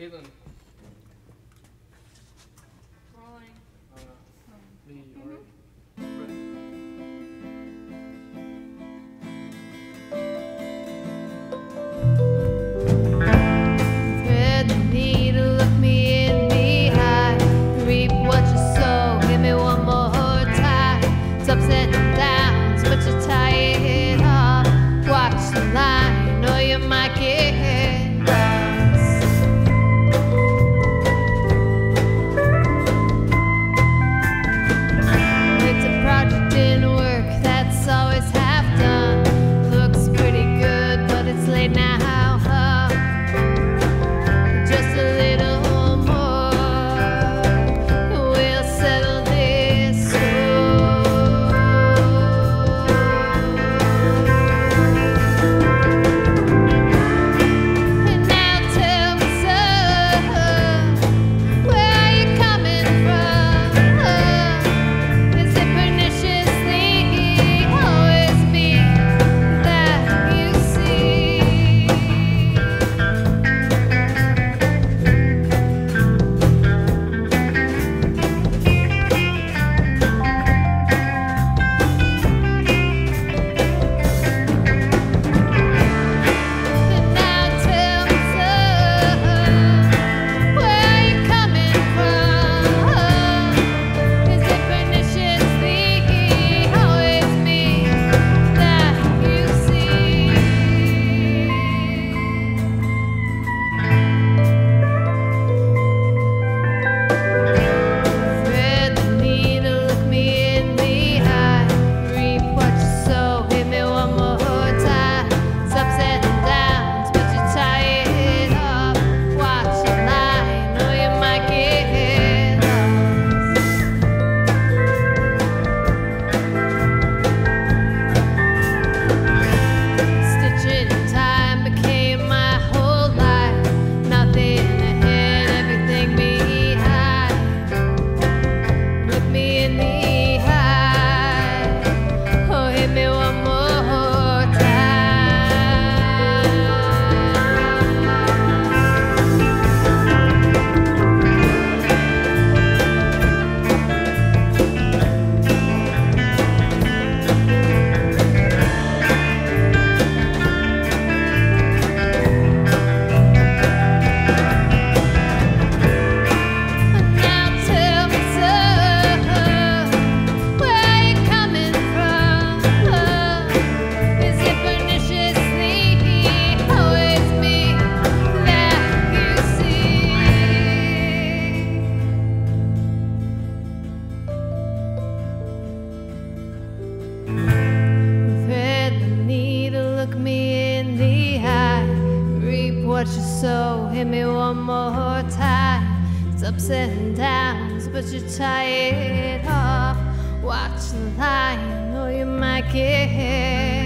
李总。what you sow. Hit me one more time. It's ups and downs, but you're tired of watching the line, or you might get hit.